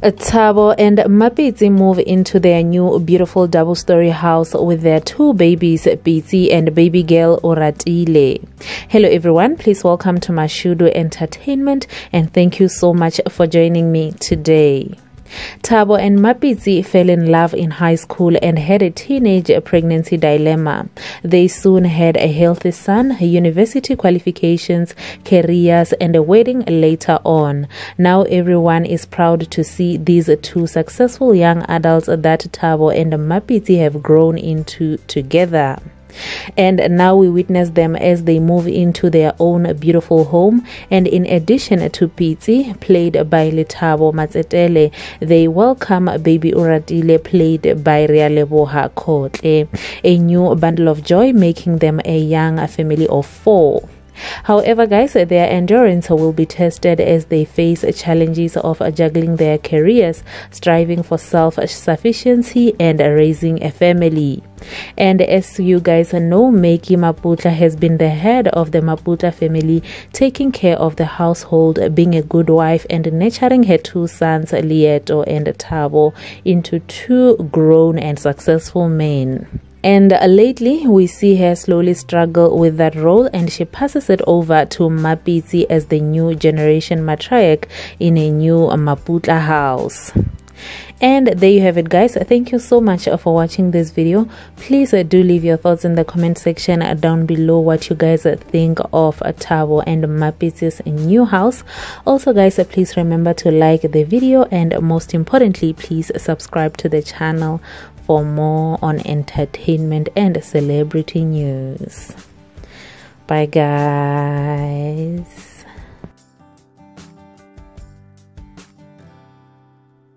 Thabo and Mapitsi move into their new beautiful double story house with their two babies, Pitsi and baby girl Oratile. Hello everyone, please welcome to Mashudu Entertainment and thank you so much for joining me today. Thabo and Mapitsi fell in love in high school and had a teenage pregnancy dilemma. They soon had a healthy son, university qualifications, careers, and a wedding later on. Now everyone is proud to see these two successful young adults that Thabo and Mapitsi have grown into together. And now we witness them as they move into their own beautiful home. And in addition to Pitsi, played by Lethabo Matsetele, they welcome baby Oratile, played by Realeboha Kotle. A new bundle of joy, making them a young family of four. However, guys, their endurance will be tested as they face challenges of juggling their careers, striving for self sufficiency, and raising a family. And as you guys know, Meikie Maputla has been the head of the Maputla family, taking care of the household, being a good wife, and nurturing her two sons, Leeto and Thabo, into two grown and successful men. And uh, lately, we see her slowly struggle with that role, and she passes it over to Mapitsi as the new generation matriarch in a new uh, Maputla house. And there you have it guys. Thank you so much uh, for watching this video. Please uh, do leave your thoughts in the comment section down below what you guys think of Thabo and Mapitsi's new house. Also guys, please remember to like the video and most importantly, please subscribe to the channel for more on entertainment and celebrity news. Bye, guys.